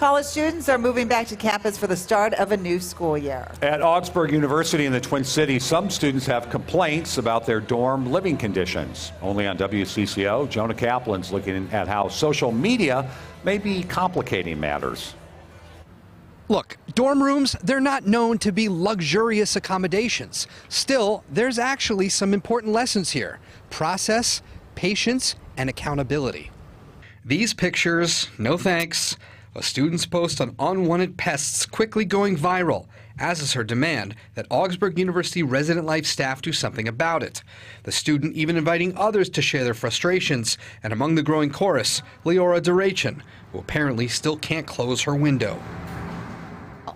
College students are moving back to campus for the start of a new school year. At Augsburg University in the Twin Cities, some students have complaints about their dorm living conditions. Only on WCCO, Jonah Kaplan's looking at how social media may be complicating matters. Look, dorm rooms, they're not known to be luxurious accommodations. Still, there's actually some important lessons here process, patience, and accountability. These pictures, no thanks. A student's post on unwanted pests quickly going viral, as is her demand that Augsburg University resident life staff do something about it. The student even inviting others to share their frustrations, and among the growing chorus, Leora Durachin, who apparently still can't close her window.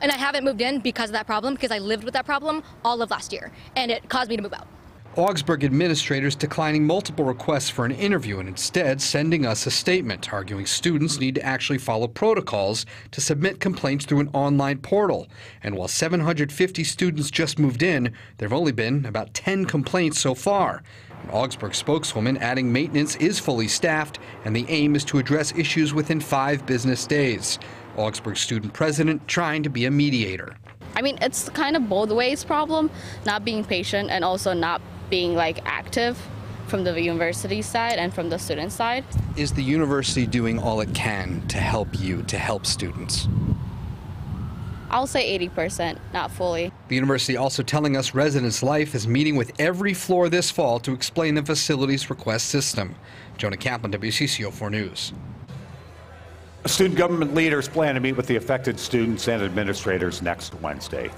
And I haven't moved in because of that problem, because I lived with that problem all of last year, and it caused me to move out. Augsburg administrators declining multiple requests for an interview and instead sending us a statement arguing students need to actually follow protocols to submit complaints through an online portal. And while 750 students just moved in, there have only been about 10 complaints so far. An Augsburg spokeswoman adding maintenance is fully staffed and the aim is to address issues within five business days. Augsburg student president trying to be a mediator. I mean, it's kind of both ways problem, not being patient and also not being like active from the university side and from the student side. Is the university doing all it can to help you, to help students? I'll say 80%, not fully. The university also telling us Residence Life is meeting with every floor this fall to explain the facility's request system. Jonah Kaplan, WCCO 4 News. Student government leaders plan to meet with the affected students and administrators next Wednesday.